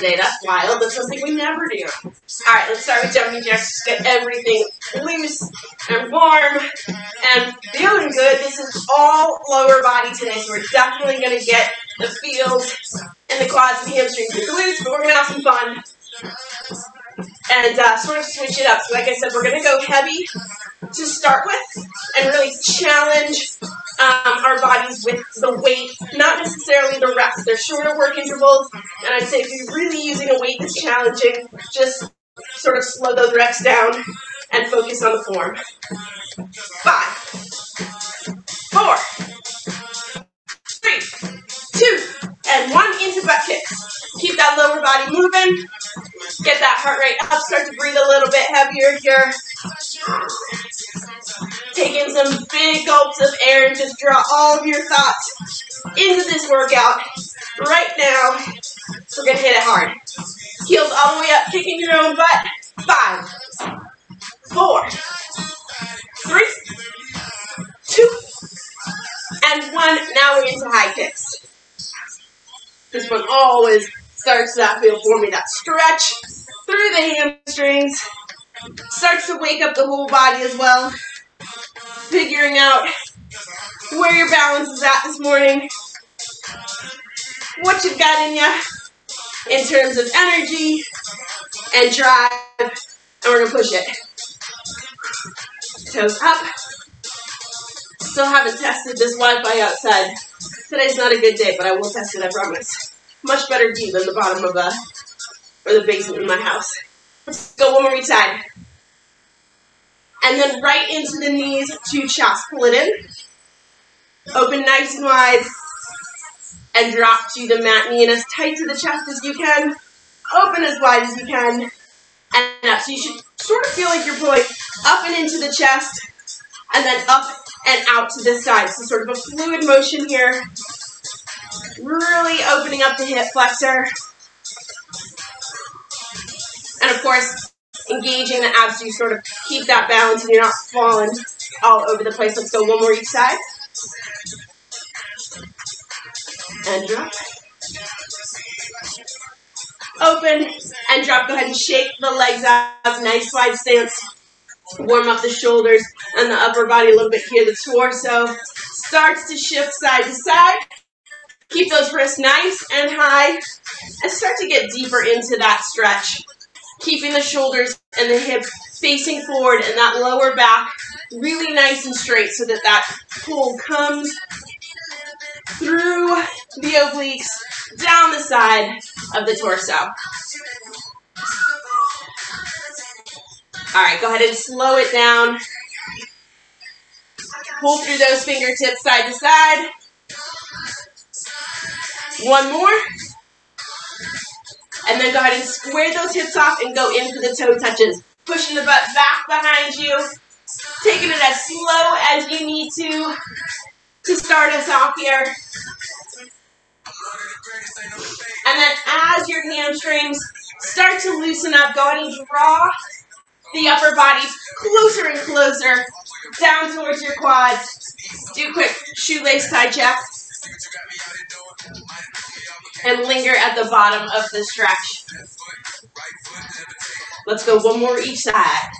today. That's wild. That's something we never do. All right, let's start with jumping jacks. Get everything loose and warm and feeling good. This is all lower body today, so we're definitely going to get the feels in the quads and hamstrings and glutes, but we're going to have some fun and uh, sort of switch it up. So like I said, we're going to go heavy to start with and really challenge um, our bodies with the weight, not necessarily the reps. They're shorter work intervals, and I'd say if you're really using a weight that's challenging, just sort of slow those reps down and focus on the form. Five, and one into butt kicks. Keep that lower body moving. Get that heart rate up. Start to breathe a little bit heavier here. Take in some big gulps of air and just draw all of your thoughts into this workout right now. We're going to hit it hard. Heels all the way up, kicking your own butt. Five, four, one always starts that feel for me, that stretch through the hamstrings. Starts to wake up the whole body as well. Figuring out where your balance is at this morning. What you've got in you in terms of energy and drive. And we're going to push it. Toes up. Still haven't tested this Wi-Fi outside. Today's not a good day, but I will test it, I promise. Much better view than the bottom of a, or the basement in my house. Let's go one more side. And then right into the knees to chest. Pull it in. Open nice and wide. And drop to the mat. Knee in as tight to the chest as you can. Open as wide as you can. And up. So you should sort of feel like you're pulling up and into the chest. And then up and out to this side. So sort of a fluid motion here. Really opening up the hip flexor. And of course, engaging the abs so you sort of keep that balance and you're not falling all over the place. Let's go one more each side. And drop. Open and drop. Go ahead and shake the legs out. Nice wide stance. Warm up the shoulders and the upper body a little bit here. The torso starts to shift side to side. Keep those wrists nice and high and start to get deeper into that stretch. Keeping the shoulders and the hips facing forward and that lower back really nice and straight so that that pull comes through the obliques down the side of the torso. All right, go ahead and slow it down. Pull through those fingertips side to side. One more. And then go ahead and square those hips off and go in for the toe touches. Pushing the butt back behind you. Taking it as slow as you need to to start us off here. And then as your hamstrings start to loosen up, go ahead and draw the upper body closer and closer down towards your quads. Do quick shoelace tie check. And linger at the bottom of the stretch. Let's go one more each side.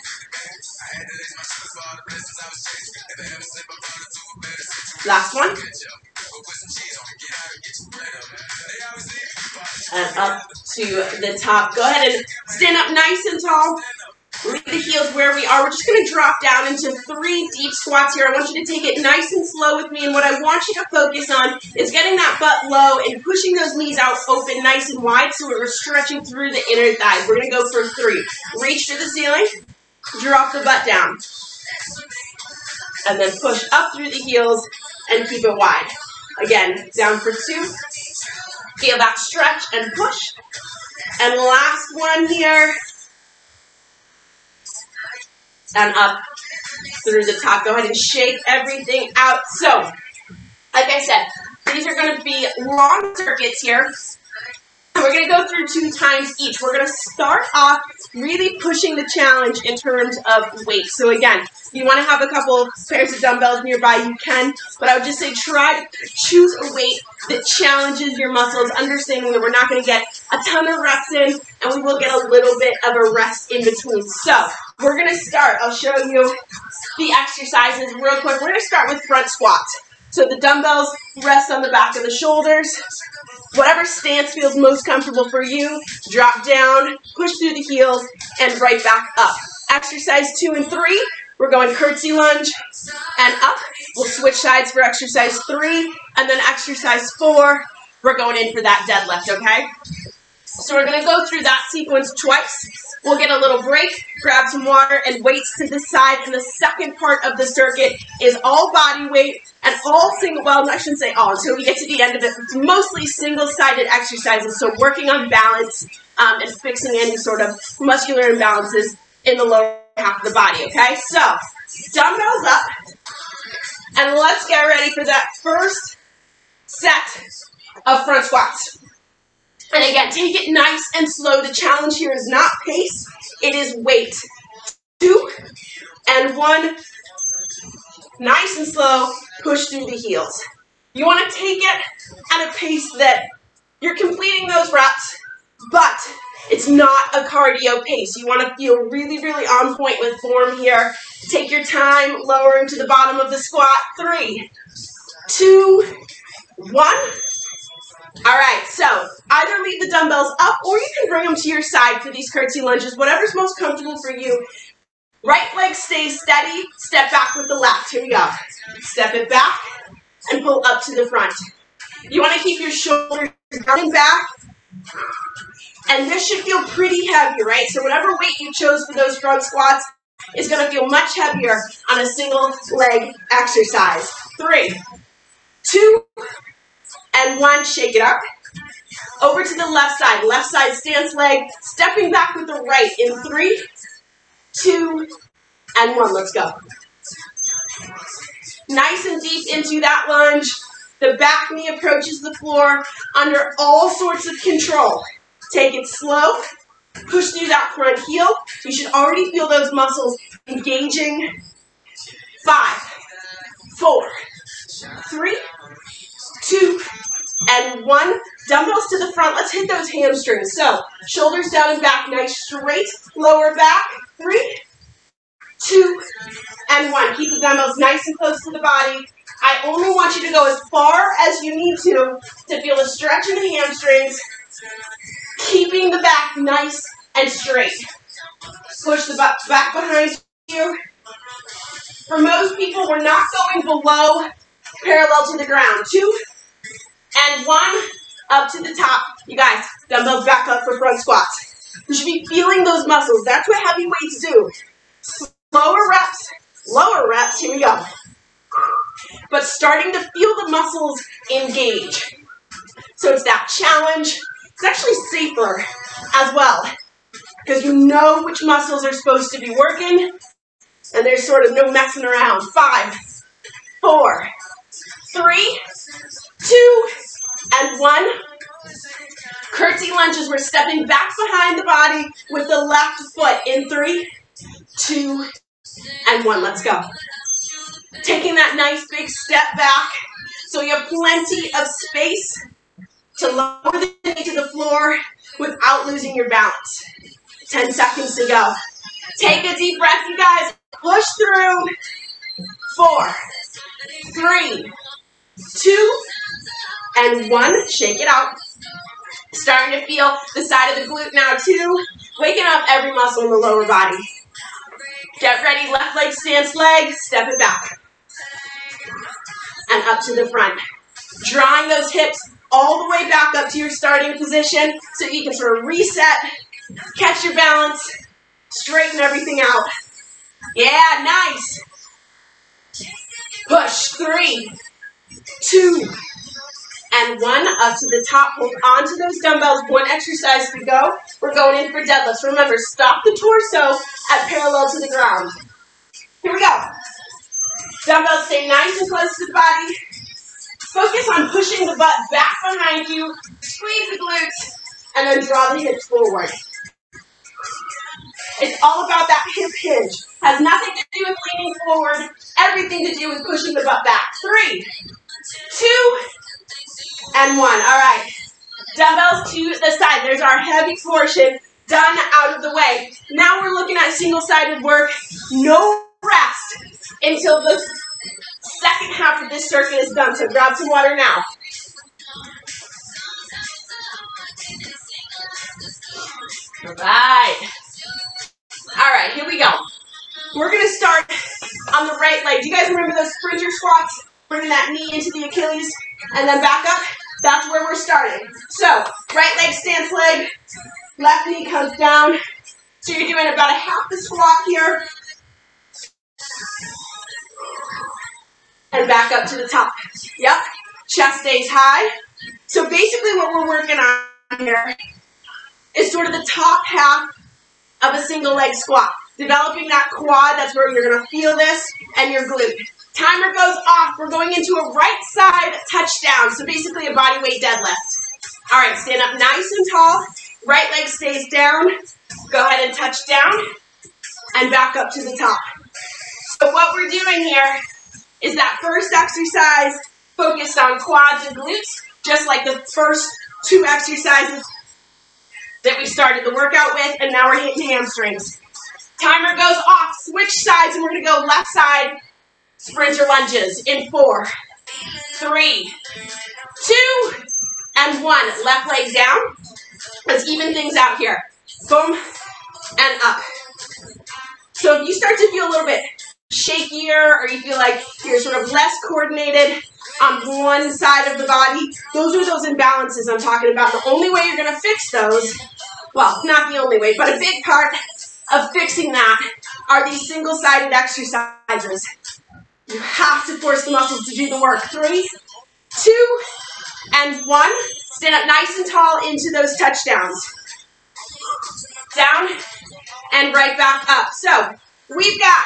Last one. And up to the top. Go ahead and stand up nice and tall. Leave the heels where we are. We're just going to drop down into three deep squats here. I want you to take it nice and slow with me. And what I want you to focus on is getting that butt low and pushing those knees out open nice and wide so we're stretching through the inner thighs. We're going to go for three. Reach to the ceiling. Drop the butt down. And then push up through the heels and keep it wide. Again, down for two. Feel that stretch and push. And last one here and up through the top. Go ahead and shake everything out. So, like I said, these are going to be long circuits here. We're going to go through two times each. We're going to start off really pushing the challenge in terms of weight. So again, you want to have a couple pairs of dumbbells nearby, you can. But I would just say try to choose a weight that challenges your muscles, understanding that we're not going to get a ton of reps in, and we will get a little bit of a rest in between. So we're going to start. I'll show you the exercises real quick. We're going to start with front squats. So the dumbbells rest on the back of the shoulders. Whatever stance feels most comfortable for you, drop down, push through the heels, and right back up. Exercise two and three, we're going curtsy lunge and up. We'll switch sides for exercise three, and then exercise four, we're going in for that deadlift, okay? So we're going to go through that sequence twice. We'll get a little break, grab some water, and weights to the side. And the second part of the circuit is all body weight and all single, well, I shouldn't say all until we get to the end of it. It's mostly single-sided exercises, so working on balance um, and fixing any sort of muscular imbalances in the lower half of the body, okay? So, dumbbells up, and let's get ready for that first set of front squats. And again, take it nice and slow. The challenge here is not pace, it is weight. Two and one. Nice and slow, push through the heels. You want to take it at a pace that you're completing those reps, but it's not a cardio pace. You want to feel really, really on point with form here. Take your time, lowering to the bottom of the squat. Three, two, one. All right, so either leave the dumbbells up or you can bring them to your side for these curtsy lunges, whatever's most comfortable for you. Right leg stays steady, step back with the left. Here we go. Step it back and pull up to the front. You want to keep your shoulders down and back. And this should feel pretty heavy, right? So whatever weight you chose for those front squats is going to feel much heavier on a single leg exercise. Three, two, and one, shake it up. Over to the left side, left side stance leg, stepping back with the right in three, two, and one. Let's go. Nice and deep into that lunge. The back knee approaches the floor under all sorts of control. Take it slow. Push through that front heel. You should already feel those muscles engaging. Five, four, three, two, and one. Dumbbells to the front. Let's hit those hamstrings. So, shoulders down and back, nice straight. Lower back. Three, two, and one. Keep the dumbbells nice and close to the body. I only want you to go as far as you need to to feel the stretch in the hamstrings, keeping the back nice and straight. Push the back behind you. For most people, we're not going below parallel to the ground. Two, and one up to the top. You guys, dumbbells back up for front squats. You should be feeling those muscles. That's what heavy weights do. Slower reps, lower reps. Here we go. But starting to feel the muscles engage. So it's that challenge. It's actually safer as well because you know which muscles are supposed to be working and there's sort of no messing around. Five, four, three, two, and one. Curtsy lunges, we're stepping back behind the body with the left foot in three, two, and one. Let's go. Taking that nice big step back so you have plenty of space to lower the knee to the floor without losing your balance. 10 seconds to go. Take a deep breath, you guys. Push through. Four, three, two, and one. Shake it out. Starting to feel the side of the glute now too. Waking up every muscle in the lower body. Get ready, left leg stance leg, step it back. And up to the front. Drawing those hips all the way back up to your starting position so you can sort of reset, catch your balance, straighten everything out. Yeah, nice. Push, three, two, and one up to the top. Hold on to those dumbbells. One exercise to go. We're going in for deadlifts. Remember, stop the torso at parallel to the ground. Here we go. Dumbbells stay nice and close to the body. Focus on pushing the butt back behind you. Squeeze the glutes. and then draw the hips forward. It's all about that hip hinge. Has nothing to do with leaning forward, everything to do with pushing the butt back. Three, two, and one. All right. Dumbbells to the side. There's our heavy portion done out of the way. Now we're looking at single-sided work. No rest until the second half of this circuit is done. So grab some water now. All right. All right, here we go. We're going to start on the right leg. Do you guys remember those sprinter squats? Bringing that knee into the Achilles and then back up. That's where we're starting. So, right leg stance leg, left knee comes down. So you're doing about a half the squat here. And back up to the top. Yep. Chest stays high. So basically what we're working on here is sort of the top half of a single leg squat. Developing that quad, that's where you're going to feel this, and your glute. Timer goes off. We're going into a right side touchdown. So basically a body weight deadlift. All right, stand up nice and tall. Right leg stays down. Go ahead and touch down and back up to the top. So what we're doing here is that first exercise focused on quads and glutes, just like the first two exercises that we started the workout with, and now we're hitting hamstrings. Timer goes off, switch sides, and we're gonna go left side sprinter lunges in four, three, two, and one. Left leg down. Let's even things out here. Boom, and up. So if you start to feel a little bit shakier or you feel like you're sort of less coordinated on one side of the body, those are those imbalances I'm talking about. The only way you're going to fix those, well, not the only way, but a big part of fixing that are these single-sided exercises. You have to force the muscles to do the work. Three, two, and one. Stand up nice and tall into those touchdowns. Down and right back up. So we've got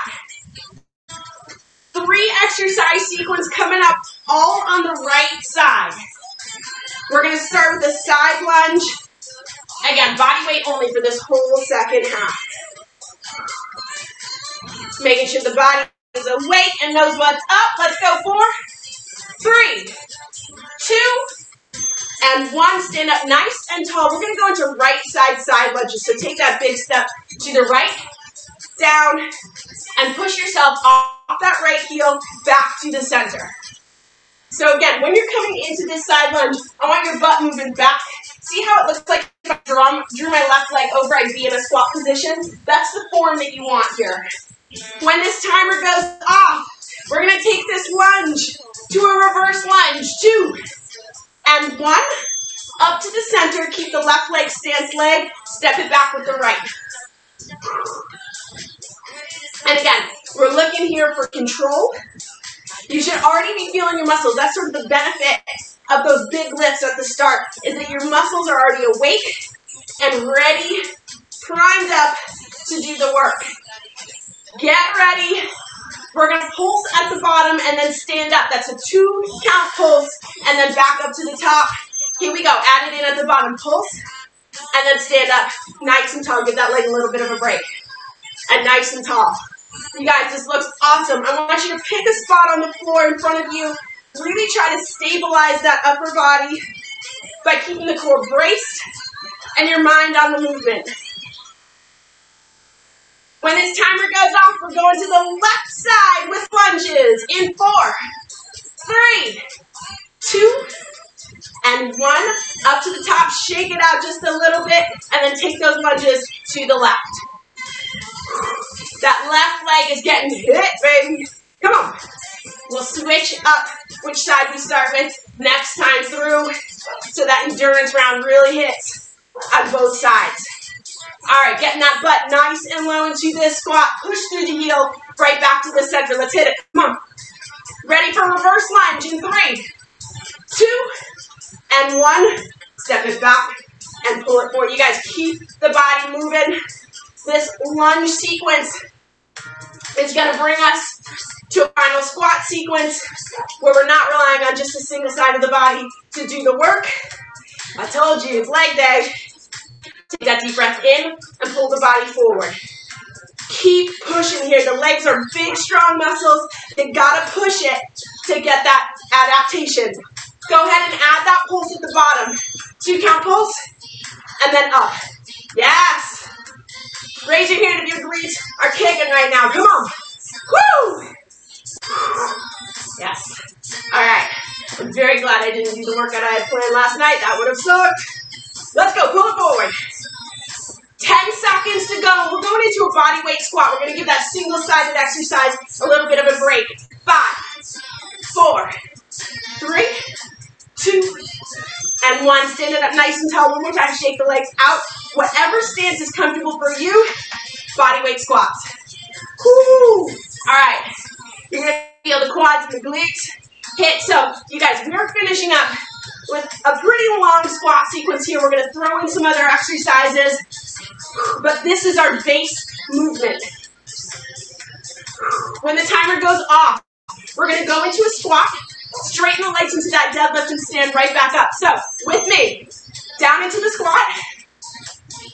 three exercise sequence coming up all on the right side. We're going to start with a side lunge. Again, body weight only for this whole second half. Making sure the body is awake and knows what's up. Let's go. Four, three, two, and one. Stand up nice and tall. We're to go into right side side lunges. So take that big step to the right, down, and push yourself off that right heel back to the center. So again, when you're coming into this side lunge, I want your butt moving back. See how it looks like if I drew my left leg over, I'd be in a squat position? That's the form that you want here. When this timer goes off, we're to take this lunge to a reverse lunge. Two and one. Up to the center. Keep the left leg stance leg. Step it back with the right. And again, we're looking here for control. You should already be feeling your muscles. That's sort of the benefit of those big lifts at the start, is that your muscles are already awake and ready, primed up to do the work. Get ready. We're going to pulse at the bottom and then stand up. That's a two count pulse and then back up to the top. Here we go. Add it in at the bottom. Pulse and then stand up nice and tall. Give that leg a little bit of a break. And nice and tall. You guys, this looks awesome. I want you to pick a spot on the floor in front of you. Really try to stabilize that upper body by keeping the core braced and your mind on the movement. When this timer goes off, we're going to the left side with lunges in four, three, two, and one. Up to the top, shake it out just a little bit, and then take those lunges to the left. That left leg is getting hit, baby. Come on. We'll switch up which side we start with next time through so that endurance round really hits on both sides. All right, getting that butt nice and low into this squat. Push through the heel, right back to the center. Let's hit it. Come on. Ready for reverse lunge in three, two, and one. Step it back and pull it forward. You guys keep the body moving. This lunge sequence is going to bring us to a final squat sequence where we're not relying on just a single side of the body to do the work. I told you, it's leg day. Take that deep breath in and pull the body forward. Keep pushing here. The legs are big, strong muscles. You gotta push it to get that adaptation. Go ahead and add that pulse at the bottom. Two count pulse, and then up. Yes. Raise your hand if your glutes are kicking right now. Come on. Woo! Yes. All right. I'm very glad I didn't do the workout I had planned last night. That would have sucked. Let's go. Pull it forward. 10 seconds to go. We're going into a body weight squat. We're going to give that single-sided exercise a little bit of a break. Five, four, three, two, and one. Stand it up nice and tall. One more time. Shake the legs out. Whatever stance is comfortable for you, body weight squats. Woo! All right. You're going to feel the quads and the glutes hit. So, you guys, we're finishing up with a pretty long squat sequence here. We're going to throw in some other exercises, but this is our base movement. When the timer goes off, we're going to go into a squat, straighten the legs into that deadlift, and stand right back up. So, with me, down into the squat,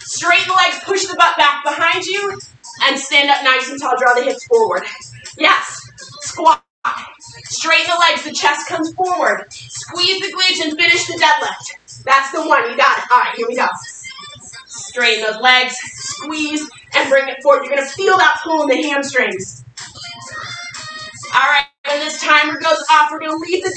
straighten the legs, push the butt back behind you, and stand up nice and tall, draw the hips forward. Yes, squat. Straighten the legs, the chest comes forward. Squeeze the glutes and finish the deadlift. That's the one, you got it. All right, here we go. Straighten those legs, squeeze, and bring it forward. You're gonna feel that pull in the hamstrings. All right, when this timer goes off, we're gonna leave the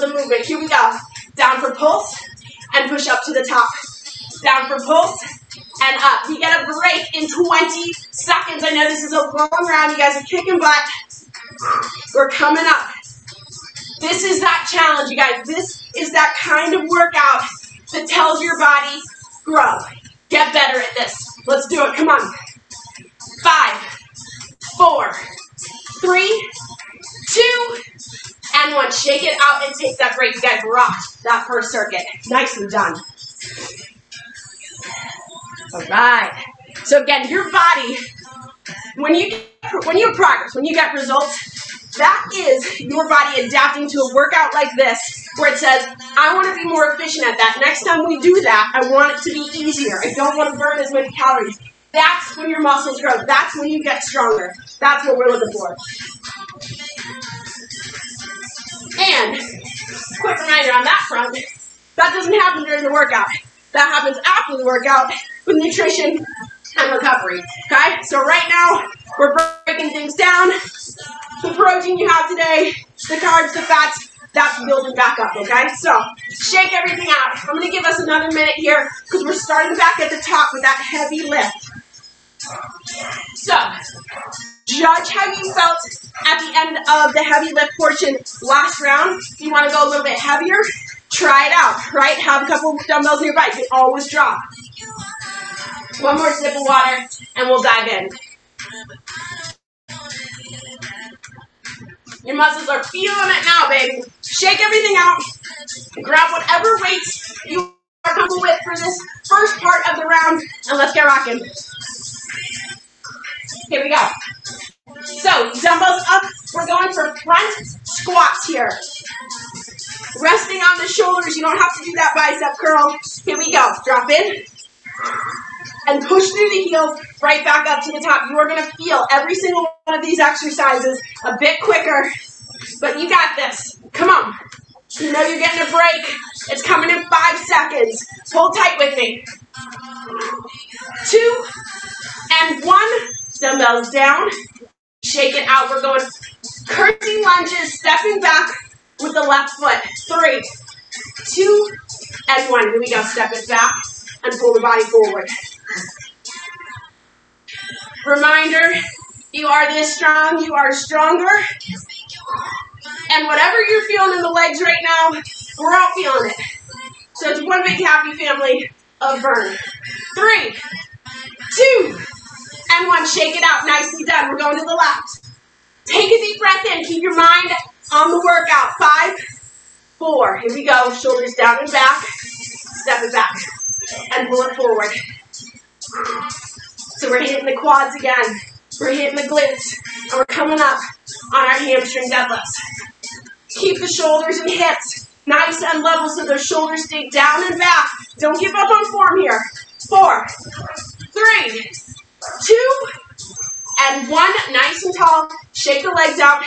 the movement. Here we go. Down for pulse, and push up to the top. Down for pulse, and up. We get a break in 20 seconds. I know this is a long round. You guys are kicking butt. We're coming up. This is that challenge, you guys. This is that kind of workout that tells your body, grow. Get better at this. Let's do it. Come on. Five, four, three, two, and one. Shake it out and take that break. You guys rocked that first circuit. Nicely done. All right. So again, your body, when you when you progress, when you get results, that is your body adapting to a workout like this, where it says, I want to be more efficient at that. Next time we do that, I want it to be easier. I don't want to burn as many calories. That's when your muscles grow. That's when you get stronger. That's what we're looking for. And quick reminder on that front, that doesn't happen during the workout. That happens after the workout with nutrition and recovery. Okay? So right now, we're breaking things down. The protein you have today, the carbs, the fats, that's building back up, okay? So, shake everything out. I'm going to give us another minute here because we're starting back at the top with that heavy lift. So, judge how you felt at the end of the heavy lift portion last round. If you want to go a little bit heavier, try it out, right? Have a couple dumbbells nearby. You can always drop. One more sip of water, and we'll dive in. Your muscles are feeling it now, baby. Shake everything out. Grab whatever weights you are comfortable with for this first part of the round, and let's get rocking. Here we go. So, dumbbells up. We're going for front squats here. Resting on the shoulders. You don't have to do that bicep curl. Here we go. Drop in. And push through the heels right back up to the top. You are going to feel every single one of these exercises a bit quicker. But you got this. Come on. You know you're getting a break. It's coming in five seconds. Hold tight with me. Two and one. Dumbbells down. Shake it out. We're going curtsy lunges, stepping back with the left foot. Three, two, and one. Here we go. Step it back and pull the body forward. Reminder, you are this strong, you are stronger. And whatever you're feeling in the legs right now, we're all feeling it. So it's one big happy family of burn. Three, two, and one. Shake it out. Nicely done. We're going to the left. Take a deep breath in. Keep your mind on the workout. Five, four. Here we go. Shoulders down and back. Step it back. And pull it forward. So we're hitting the quads again. We're hitting the glutes. And we're coming up on our hamstring deadlifts. Keep the shoulders and hips nice and level so those shoulders stay down and back. Don't give up on form here. Four, three, two, and one. Nice and tall. Shake the legs out.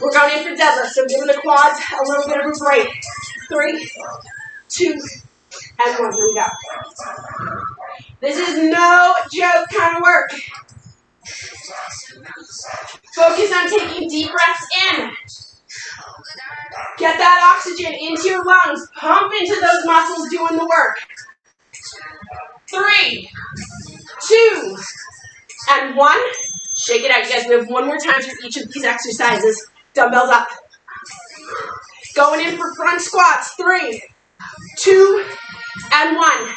We're going in for deadlift, so giving the quads a little bit of a break. Three, two, and one. Here we go. This is no joke kind of work. Focus on taking deep breaths in. Get that oxygen into your lungs. Pump into those muscles doing the work. Three, two, and one. Shake it out. You guys, we have one more time for each of these exercises. Dumbbells up. Going in for front squats. Three, two, and one.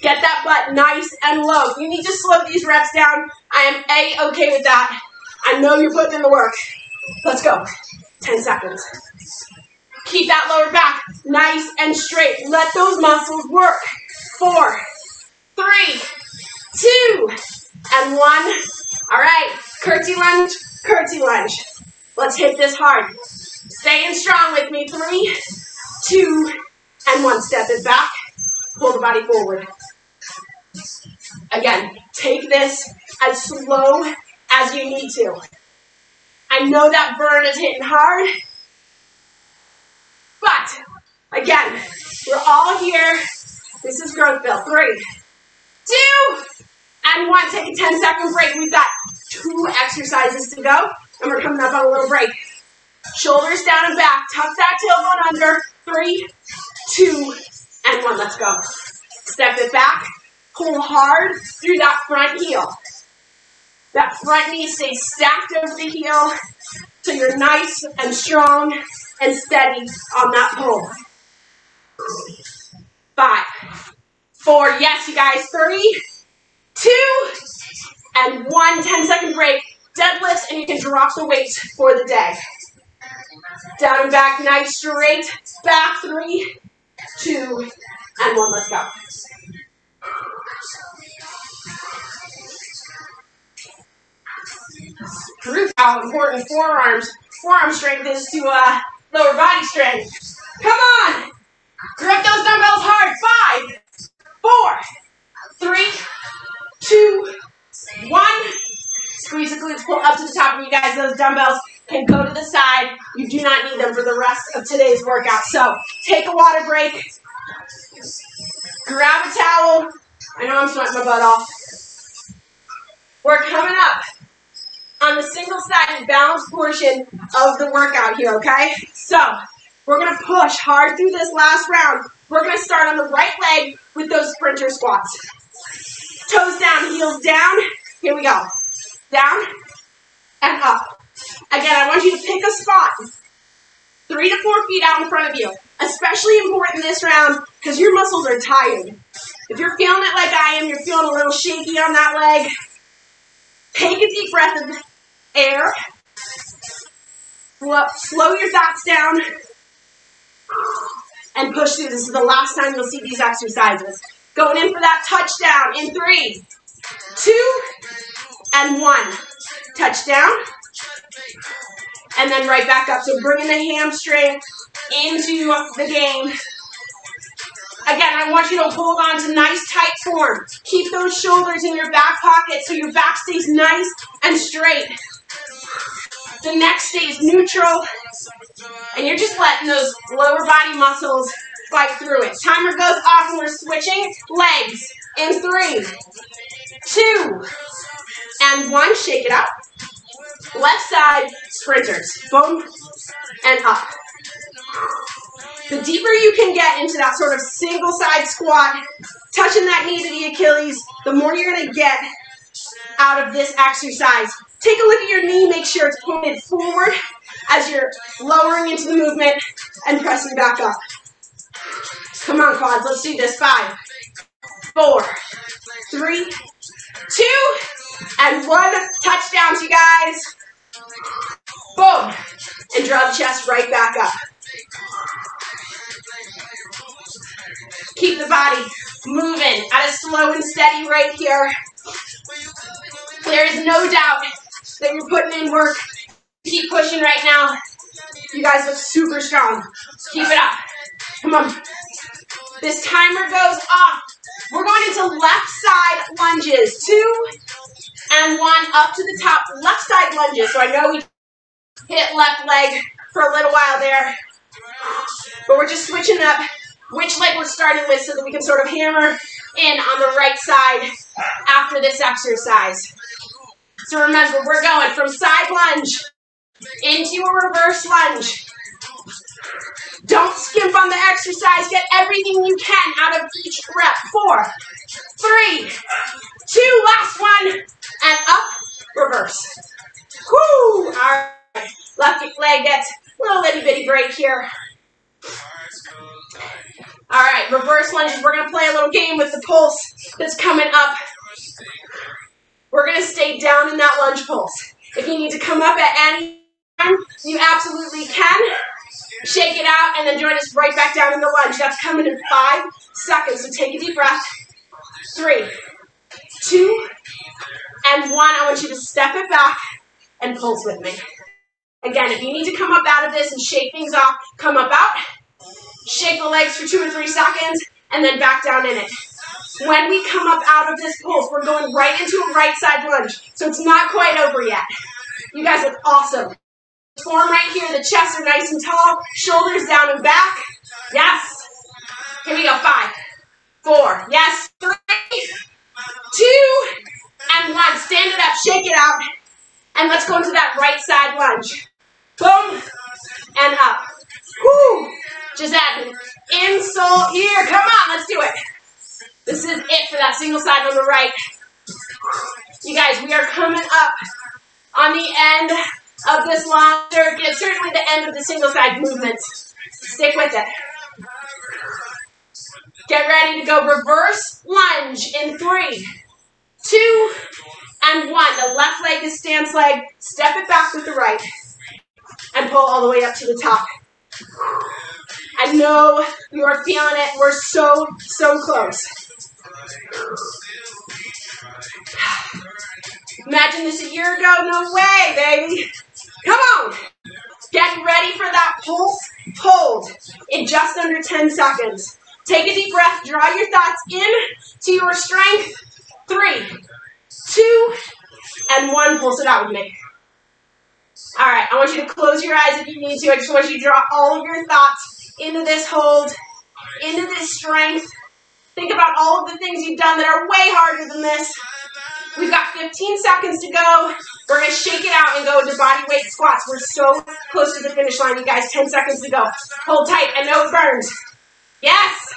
Get that butt nice and low. You need to slow these reps down. I am A-okay with that. I know you're putting in the work. Let's go. 10 seconds. Keep that lower back nice and straight. Let those muscles work. Four, three, two, and one. All right, curtsy lunge, curtsy lunge. Let's hit this hard. Staying strong with me. Three, two, and one. Step it back. Pull the body forward. Again, take this as slow as you need to. I know that burn is hitting hard. But, again, we're all here. This is growth build. Three, two, and one. Take a 10 second break. We've got two exercises to go, and we're coming up on a little break. Shoulders down and back. Tuck that tailbone under. Three, two, and one. Let's go. Step it back. Pull hard through that front heel. That front knee stays stacked over the heel so you're nice and strong and steady on that pull. Five, four, yes, you guys, three, two, and one. 10 second break. Deadlifts, and you can drop the weights for the day. Down and back, nice straight. Back, three, two, and one. Let's go. proof how important forearms, forearm strength is to uh, lower body strength. Come on! Grip those dumbbells hard. Five, four, three, two, one. Squeeze the glutes, pull up to the top of you guys. Those dumbbells can go to the side. You do not need them for the rest of today's workout. So take a water break. Grab a towel. I know I'm sweating my butt off. We're coming up on the single-sided balanced portion of the workout here, okay? So, we're going to push hard through this last round. We're going to start on the right leg with those sprinter squats. Toes down, heels down. Here we go. Down and up. Again, I want you to pick a spot three to four feet out in front of you. Especially important this round because your muscles are tired. If you're feeling it like I am, you're feeling a little shaky on that leg, take a deep breath of air. Slow your thoughts down and push through. This is the last time you'll see these exercises. Going in for that touchdown in three, two, and one. Touchdown. And then right back up. So bringing the hamstring into the game. Again, I want you to hold on to nice tight form. Keep those shoulders in your back pocket so your back stays nice and straight. The neck stays neutral, and you're just letting those lower body muscles fight through it. Timer goes off, and we're switching legs in three, two, and one. Shake it up. Left side sprinters. Boom, and up. The deeper you can get into that sort of single side squat, touching that knee to the Achilles, the more you're going to get out of this exercise. Take a look at your knee, make sure it's pointed forward as you're lowering into the movement and pressing back up. Come on, quads. Let's do this. Five, four, three, two, and one. Touchdowns, you guys. Boom. And draw the chest right back up. Keep the body moving at a slow and steady rate here. There is no doubt that you're putting in work. Keep pushing right now. You guys look super strong. Keep it up. Come on. This timer goes off. We're going into left side lunges. Two and one up to the top. Left side lunges. So I know we hit left leg for a little while there. But we're just switching up which leg we're starting with so that we can sort of hammer in on the right side after this exercise. So remember, we're going from side lunge into a reverse lunge. Don't skimp on the exercise. Get everything you can out of each rep. Four, three, two, last one, and up, reverse. Whoo! All right. Left leg gets a little itty bitty break here. All right, reverse lunges. We're going to play a little game with the pulse that's coming up. We're going to stay down in that lunge pulse. If you need to come up at any you absolutely can. Shake it out and then join us right back down in the lunge. That's coming in five seconds. So take a deep breath. Three, two, and one. I want you to step it back and pulse with me. Again, if you need to come up out of this and shake things off, come up out, shake the legs for two or three seconds, and then back down in it. When we come up out of this pulse, we're going right into a right side lunge. So it's not quite over yet. You guys look awesome. Form right here, the chests are nice and tall, shoulders down and back. Yes. Here we go, five, four, yes, three, two, and one. Stand it up, shake it out, and let's go into that right side lunge. Boom, and up. Whoo! Just add insole here. Come on, let's do it. This is it for that single side on the right. You guys, we are coming up on the end of this long circuit, certainly the end of the single side movement. Stick with it. Get ready to go reverse lunge in three, two, and one. The left leg is stance leg. Step it back with the right. And pull all the way up to the top. I know you are feeling it. We're so, so close. Imagine this a year ago. No way, baby. Come on. Get ready for that pulse hold in just under 10 seconds. Take a deep breath. Draw your thoughts in to your strength. Three, two, and one. Pulse it out with me. All right, I want you to close your eyes if you need to. I just want you to draw all of your thoughts into this hold, into this strength. Think about all of the things you've done that are way harder than this. We've got 15 seconds to go. We're going to shake it out and go into body weight squats. We're so close to the finish line, you guys. 10 seconds to go. Hold tight. I know it burns. Yes.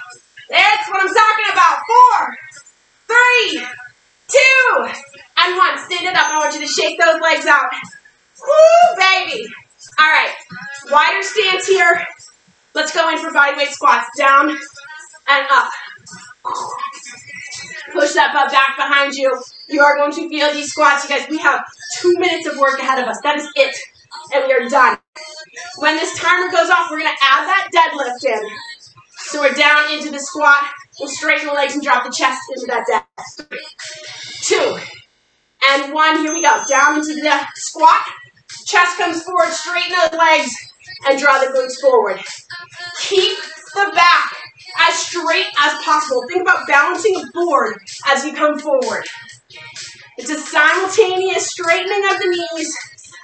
That's what I'm talking about. Four, three, two, and one. Stand it up. I want you to shake those legs out. Woo, baby. All right. Wider stance here. Let's go in for body weight squats. Down and up. Push that butt back behind you. You are going to feel these squats. You guys, we have two minutes of work ahead of us. That is it. And we are done. When this timer goes off, we're going to add that deadlift in. So we're down into the squat. We'll straighten the legs and drop the chest into that deadlift. Two. And one. Here we go. Down into the squat. Chest comes forward. Straighten the legs and draw the glutes forward. Keep the back as straight as possible. Think about balancing a board as you come forward. It's a simultaneous straightening of the knees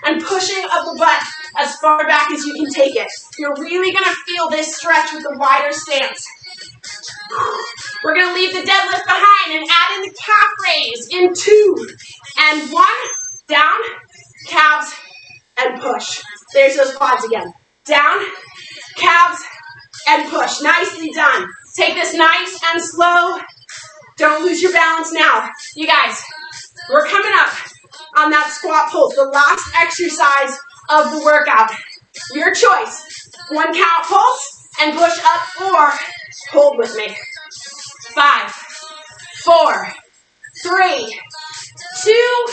and pushing of the butt as far back as you can take it. You're really going to feel this stretch with the wider stance. We're going to leave the deadlift behind and add in the calf raise in two and one, down, calves, and push. There's those quads again. Down, calves, and push. Nicely done. Take this nice and slow. Don't lose your balance now. You guys, we're coming up on that squat pulse, the last exercise of the workout. Your choice. One count pulse and push up or Hold with me. Five, four, three, two,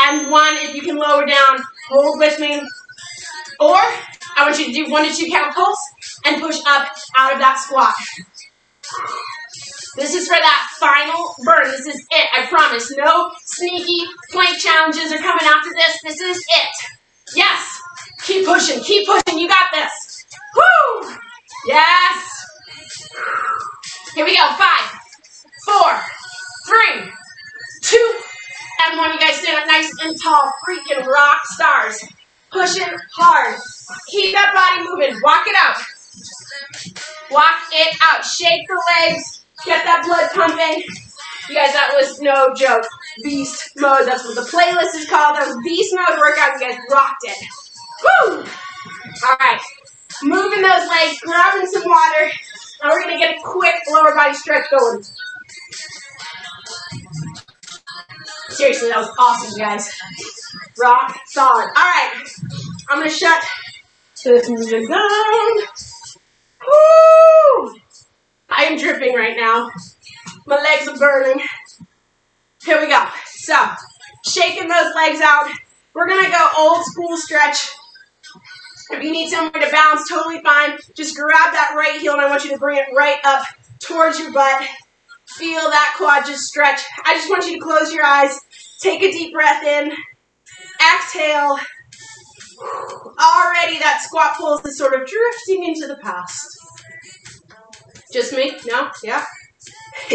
and one. If you can lower down, hold with me. Or I want you to do one to two count pulse and push up out of that squat. This is for that final burn. This is it. I promise. No sneaky plank challenges are coming after this. This is it. Yes. Keep pushing. Keep pushing. You got this. Woo! Yes. Here we go. Five, four, three, two, and one. You guys stand up nice and tall. Freaking rock stars. Pushing hard. Keep that body moving. Walk it out. Walk it out. Shake the legs. Get that blood pumping. You guys, that was no joke. Beast mode. That's what the playlist is called. That was beast mode workout. You guys rocked it. Woo! All right. Moving those legs, grabbing some water. Now we're to get a quick lower body stretch going. Seriously, that was awesome, guys. Rock solid. All right. I'm to shut this music. Woo! I am dripping right now. My legs are burning. Here we go. So, shaking those legs out. We're going to go old school stretch. If you need somewhere to balance, totally fine. Just grab that right heel and I want you to bring it right up towards your butt. Feel that quad just stretch. I just want you to close your eyes. Take a deep breath in. Exhale. Already that squat pulse is sort of drifting into the past. Just me? No? Yeah?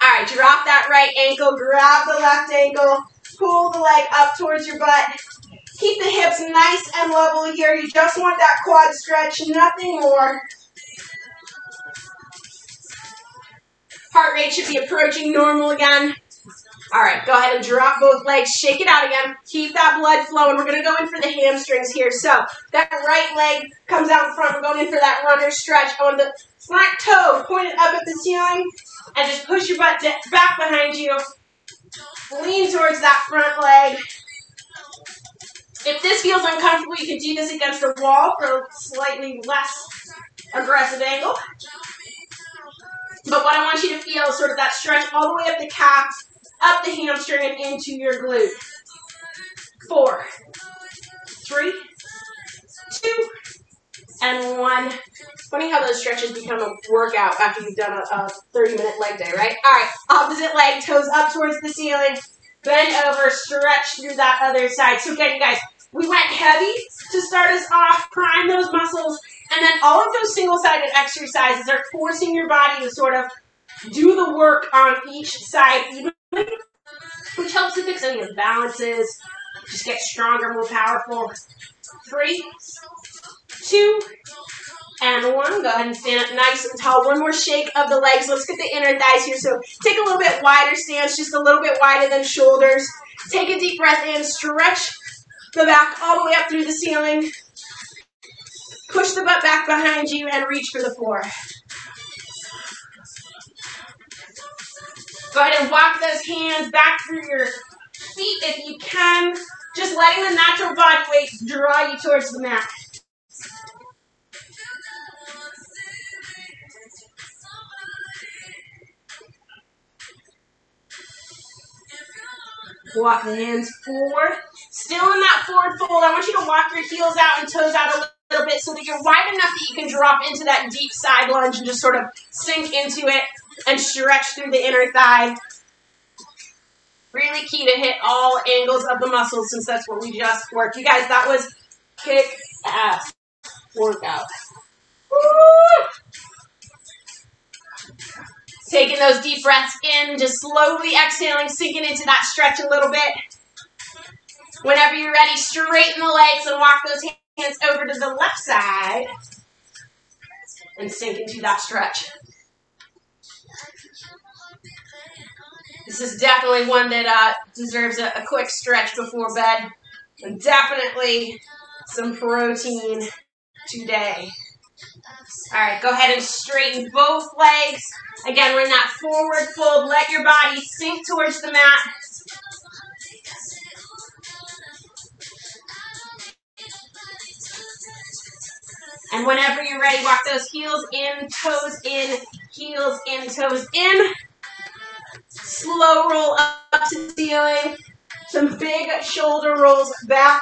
All right, drop that right ankle, grab the left ankle, pull the leg up towards your butt. Keep the hips nice and level here. You just want that quad stretch, nothing more. Heart rate should be approaching normal again. All right, go ahead and drop both legs. Shake it out again. Keep that blood flowing. We're going to go in for the hamstrings here. So that right leg comes out front. We're going in for that runner stretch. On the flat toe pointed up at the ceiling. And just push your butt back behind you. Lean towards that front leg. If this feels uncomfortable, you can do this against a wall for a slightly less aggressive angle. But what I want you to feel is sort of that stretch all the way up the calf up the hamstring and into your glute. Four, three, two, and one. Funny how those stretches become a workout after you've done a, a 30 minute leg day, right? All right, opposite leg, toes up towards the ceiling, bend over, stretch through that other side. So again, you guys, we went heavy to start us off, prime those muscles, and then all of those single-sided exercises are forcing your body to sort of do the work on each side evenly which helps to fix any imbalances, just get stronger, more powerful. Three, two, and one. Go ahead and stand up nice and tall. One more shake of the legs. Let's get the inner thighs here. So take a little bit wider stance, just a little bit wider than shoulders. Take a deep breath in. Stretch the back all the way up through the ceiling. Push the butt back behind you and reach for the floor. Go ahead and walk those hands back through your feet if you can. Just letting the natural body weight draw you towards the mat. Walk the hands forward. Still in that forward fold. I want you to walk your heels out and toes out a little bit so that you're wide enough that you can drop into that deep side lunge and just sort of sink into it and stretch through the inner thigh. Really key to hit all angles of the muscles since that's what we just worked. You guys, that was kick ass workout. Woo! Taking those deep breaths in, just slowly exhaling, sinking into that stretch a little bit. Whenever you're ready, straighten the legs and walk those hands over to the left side and sink into that stretch. This is definitely one that uh, deserves a, a quick stretch before bed. And definitely some protein today. All right, go ahead and straighten both legs. Again, we're in that forward fold. Let your body sink towards the mat. And whenever you're ready, walk those heels in, toes in, heels in, toes in. Slow roll up to the ceiling. Some big shoulder rolls back